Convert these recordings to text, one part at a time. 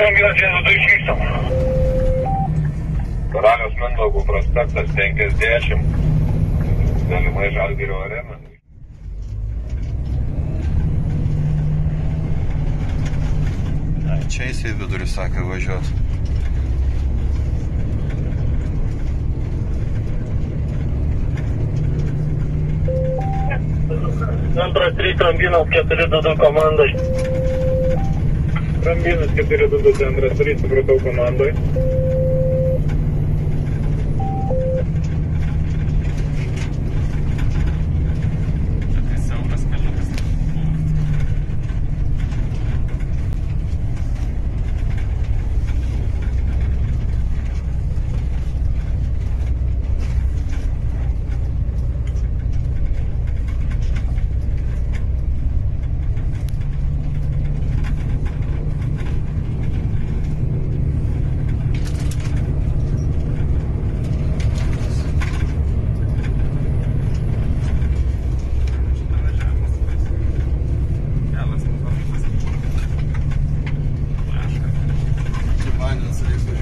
3, Ranginas 102 išvykstam. Karalius Mindaugo prospektas 50. Galimai Žalgirio arena. Čia jisai vidurį sakė važiuot. Centras 3, Rambinas 422 komandai. Rambinas 422 centras 3, supratau komandai.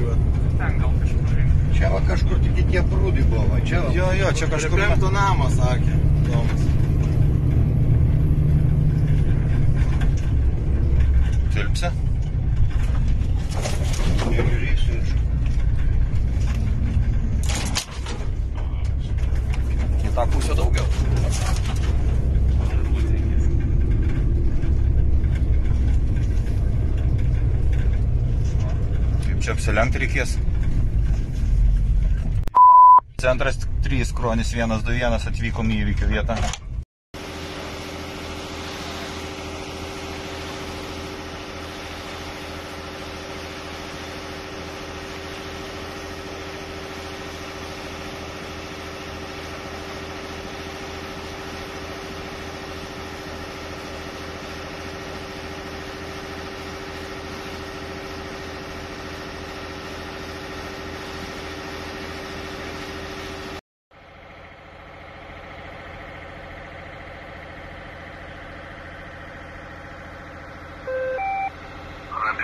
Važiuoti. Ten gal kažkur. Čia va kažkur tik tie prūdai buvo, va čia va. Jo, jo, čia kažkur. penkto namo, sakė Tomas. Tilpsi? Nežiūrėsiu iš. Į tą pusę daugiau. Čia apsilenkti reikės? Centras 3, Kronis 121 atvykom į įvykio vietą.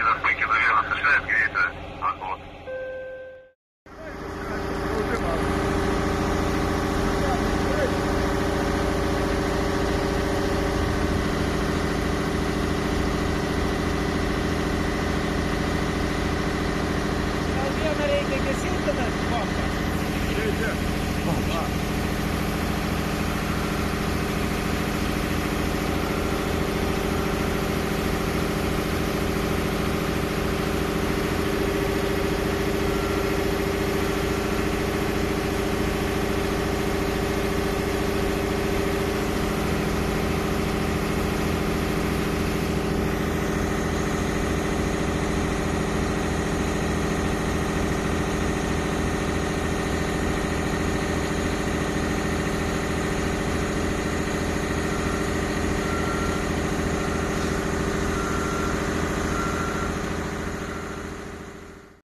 Gracias.